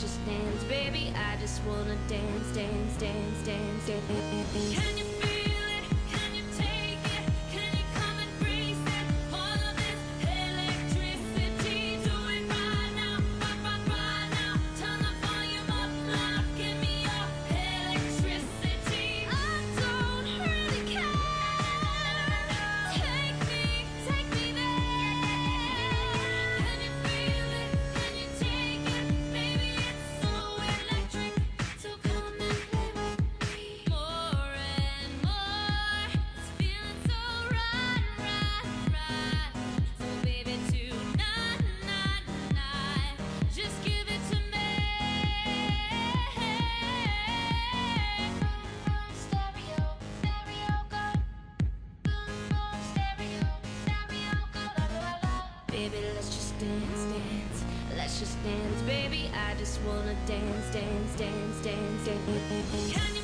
precious dance, baby. I just wanna dance, dance, dance, dance, dance. baby, let's just dance, dance. Let's just dance, baby. I just wanna dance, dance, dance, dance, dance. Can you